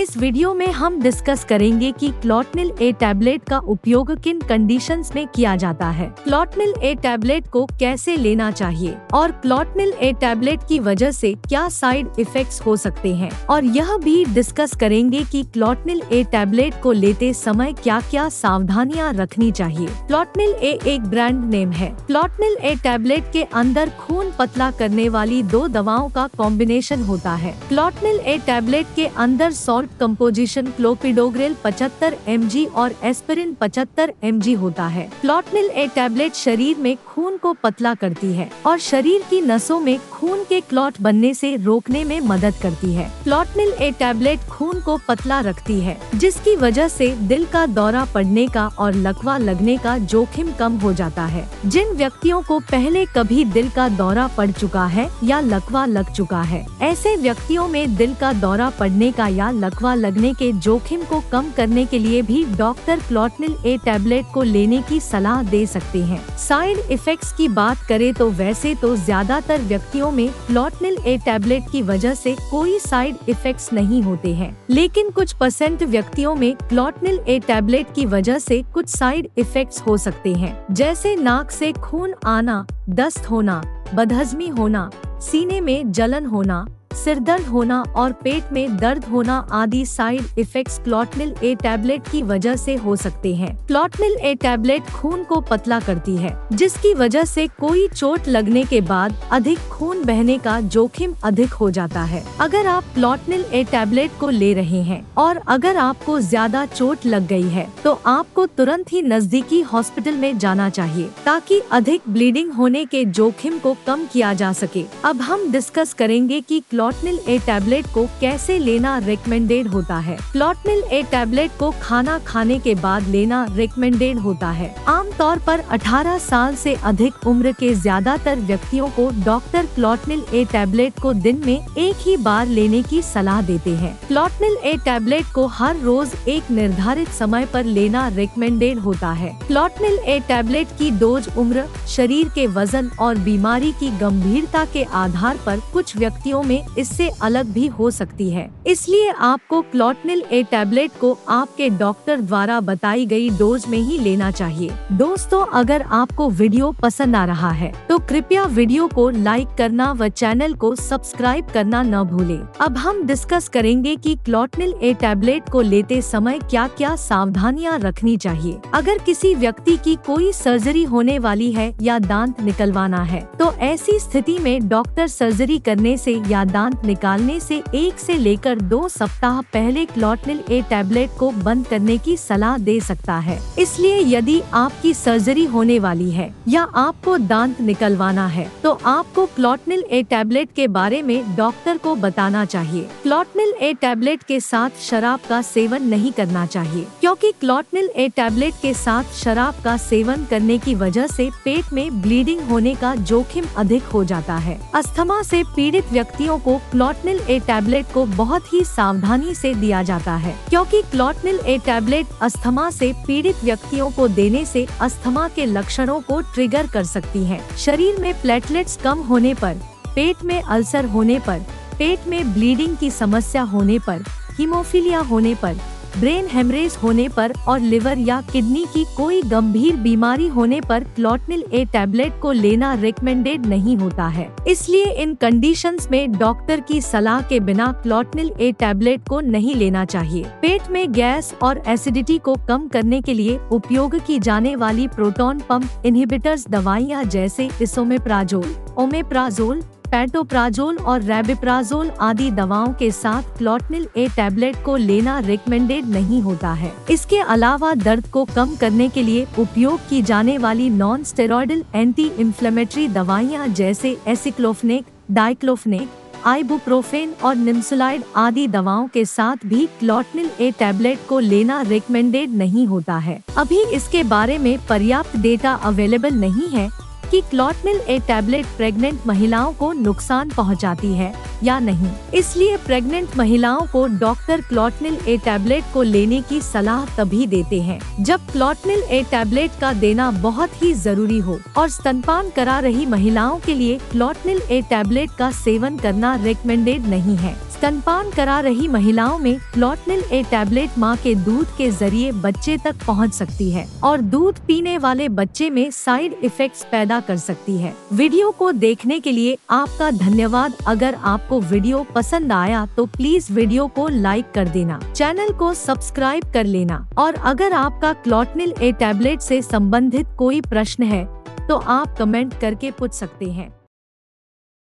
इस वीडियो में हम डिस्कस करेंगे कि क्लॉटनिल ए टैबलेट का उपयोग किन कंडीशंस में किया जाता है। क्लॉटनिल ए टैबलेट को कैसे लेना चाहिए? और क्लॉटनिल ए टैबलेट की वजह से क्या साइड इफेक्ट्स हो सकते हैं? और यह भी डिस्कस करेंगे कि क्लॉटनिल ए टैबलेट को लेते समय क्या क्या सावधानियाँ रखनी चाहिए। क्लॉटनिल ए एक ब्रांड नेम है। क्लॉटनिल ए टैबलेट के अंदर खून पतला करने वाली दो दवाओं का कॉम्बिनेशन होता है। क्लॉटनिल ए टैबलेट के अंदर सॉल्ट कंपोजिशन क्लोपिडोग्रेल 75 एम और एस्पिरिन 75 एम होता है। प्लॉटनिल ए टैबलेट शरीर में खून को पतला करती है और शरीर की नसों में खून के क्लॉट बनने से रोकने में मदद करती है। प्लॉटनिल ए टैबलेट खून को पतला रखती है, जिसकी वजह से दिल का दौरा पड़ने का और लकवा लगने का जोखिम कम हो जाता है। जिन व्यक्तियों को पहले कभी दिल का दौरा पड़ चुका है या लकवा लग चुका है, ऐसे व्यक्तियों में दिल का दौरा पड़ने का या लकवा लगने के जोखिम को कम करने के लिए भी डॉक्टर क्लॉटनिल ए टैबलेट को लेने की सलाह दे सकते हैं। साइड इफेक्ट्स की बात करें तो वैसे तो ज़्यादातर व्यक्तियों में क्लॉटनिल ए टैबलेट की वजह से कोई साइड इफेक्ट्स नहीं होते हैं। लेकिन कुछ परसेंट व्यक्तियों में क्लॉटनिल ए टैबलेट की वजह से कुछ साइड इफेक्ट्स हो सकते हैं। जैसे नाक से खून आना, दस्त होना, बदहजमी होना, सीने में जलन होना सिरदर्द होना और पेट में दर्द होना आदि side effects Clotnil A tablet की वजह से हो सकते हैं। क्लॉटनिल ए टैबलेट खून को पतला करती है, जिसकी वजह से कोई चोट लगने के बाद अधिक खून बहने का जोखिम अधिक हो जाता है। अगर आप क्लॉटनिल ए टैबलेट को ले रहे हैं और अगर आपको ज़्यादा चोट लग गई है तो आपको तुरंत ही नजदीकी हॉस्पिटल में जाना चाहिए, ताकि अधिक ब्लीडिंग होने के जोखिम को कम किया जा सके। अब हम डिस्कस करेंगे कि प्लॉटनिल ए टैबलेट को कैसे लेना रिकमेंडेड होता है? प्लॉटनिल ए टैबलेट को खाना खाने के बाद लेना रिकमेंडेड होता है। आमतौर पर 18 साल से अधिक उम्र के ज़्यादातर व्यक्तियों को डॉक्टर क्लॉटनिल ए टैबलेट को दिन में एक ही बार लेने की सलाह देते हैं। क्लॉटनिल ए टैबलेट को हर रोज एक निर्धारित समय पर लेना रिकमेंडेड होता है। क्लॉटनिल ए टैबलेट की डोज उम्र, शरीर के वज़न और बीमारी की गंभीरता के आधार पर कुछ व्यक्तियों में इससे अलग भी हो सकती है। इसलिए आपको क्लॉटनिल ए टैबलेट को आपके डॉक्टर द्वारा बताई गई डोज में ही लेना चाहिए। दोस्तों, अगर आपको वीडियो पसंद आ रहा है तो कृपया वीडियो को लाइक करना व चैनल को सब्सक्राइब करना न भूले। अब हम डिस्कस करेंगे कि क्लॉटनिल ए टैबलेट को लेते समय क्या क्या सावधानियाँ रखनी चाहिए। अगर किसी व्यक्ति की कोई सर्जरी होने वाली है या दांत निकलवाना है तो ऐसी स्थिति में डॉक्टर सर्जरी करने से या दांत निकालने से एक से लेकर दो सप्ताह पहले क्लॉटनिल ए टैबलेट को बंद करने की सलाह दे सकता है। इसलिए यदि आपकी सर्जरी होने वाली है या आपको दांत निकलवाना है तो आपको क्लॉटनिल ए टैबलेट के बारे में डॉक्टर को बताना चाहिए। क्लॉटनिल ए टैबलेट के साथ शराब का सेवन नहीं करना चाहिए, क्योंकि क्लॉटनिल ए टैबलेट के साथ शराब का सेवन करने की वजह से पेट में ब्लीडिंग होने का जोखिम अधिक हो जाता है। अस्थमा से पीड़ित व्यक्तियों को क्लॉटनिल ए टैबलेट को बहुत ही सावधानी से दिया जाता है, क्योंकि क्लॉटनिल ए टैबलेट अस्थमा से पीड़ित व्यक्तियों को देने से अस्थमा के लक्षणों को ट्रिगर कर सकती है। शरीर में प्लेटलेट्स कम होने पर, पेट में अल्सर होने पर, पेट में ब्लीडिंग की समस्या होने पर, हीमोफीलिया होने पर ब्रेन हेमरेज होने पर और लिवर या किडनी की कोई गंभीर बीमारी होने पर क्लॉटनिल ए टैबलेट को लेना रिकमेंडेड नहीं होता है। इसलिए इन कंडीशंस में डॉक्टर की सलाह के बिना क्लॉटनिल ए टैबलेट को नहीं लेना चाहिए। पेट में गैस और एसिडिटी को कम करने के लिए उपयोग की जाने वाली प्रोटोन पंप इनहिबिटर्स दवाइयाँ जैसे इसोमेप्राजोल ओमेप्राजोल पैटोप्राजोल और रेबिप्राजोल आदि दवाओं के साथ क्लॉटनिल ए टैबलेट को लेना रिकमेंडेड नहीं होता है। इसके अलावा दर्द को कम करने के लिए उपयोग की जाने वाली नॉन स्टेरॉयडल एंटी इंफ्लेमेटरी दवाइयाँ जैसे एसिक्लोफनेक डाइक्लोफनेक आइबुप्रोफेन और निम्सुलाइड आदि दवाओं के साथ भी क्लॉटनिल ए टैबलेट को लेना रिकमेंडेड नहीं होता है। अभी इसके बारे में पर्याप्त डेटा अवेलेबल नहीं है कि क्लॉटनिल ए टैबलेट प्रेग्नेंट महिलाओं को नुकसान पहुंचाती है या नहीं। इसलिए प्रेग्नेंट महिलाओं को डॉक्टर क्लॉटनिल ए टैबलेट को लेने की सलाह तभी देते हैं, जब क्लॉटनिल ए टैबलेट का देना बहुत ही ज़रूरी हो और स्तनपान करा रही महिलाओं के लिए क्लॉटनिल ए टैबलेट का सेवन करना रिकमेंडेड नहीं है। स्तनपान करा रही महिलाओं में क्लॉटनिल ए टैबलेट माँ के दूध के ज़रिए बच्चे तक पहुँच सकती है और दूध पीने वाले बच्चे में साइड इफेक्ट्स पैदा कर सकती है। वीडियो को देखने के लिए आपका धन्यवाद। अगर आपको वीडियो पसंद आया तो प्लीज़ वीडियो को लाइक कर देना, चैनल को सब्सक्राइब कर लेना और अगर आपका क्लॉटनिल ए टैबलेट से संबंधित कोई प्रश्न है तो आप कमेंट करके पूछ सकते हैं।